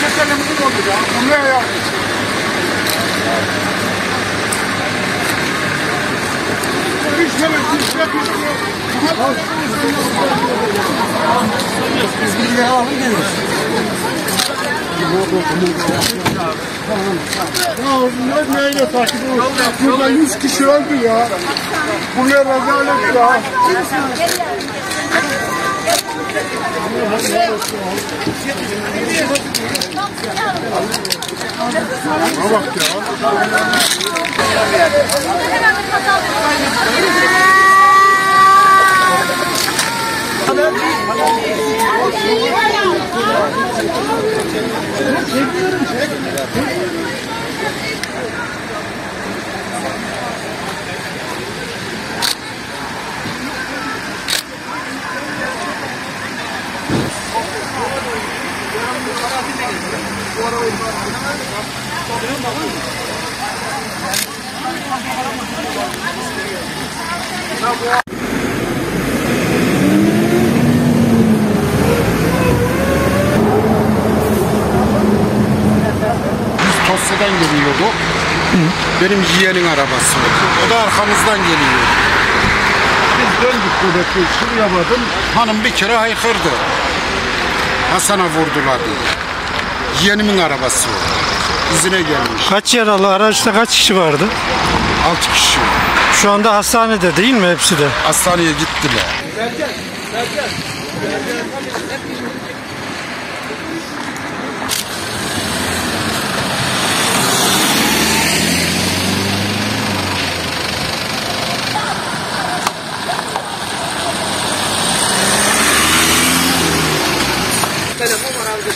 Keselimizin oldu ya. Bu ne ya? Pişmeli, pişme, pişme. Biz bilgileri alalım geliyoruz. Ya ne neyle takip? Burada 100 kişi öldü ya. Bu ne rezalet ya. Buna bak ya. Biz Tosya'dan geliyorduk. Benim yeğenin arabası. O da arkamızdan geliyor. Biz döndük buradaki şuraya bakın. Hanım bir kere haykırdı. Hasan'a vurdular diye. Yeğenimin arabası o. İzine gelmiş. Kaç yaralı? Araçta kaç kişi vardı? 6 kişi. Şu anda hastanede değil mi hepsi de? Hastaneye gittiler. Telefon var abi.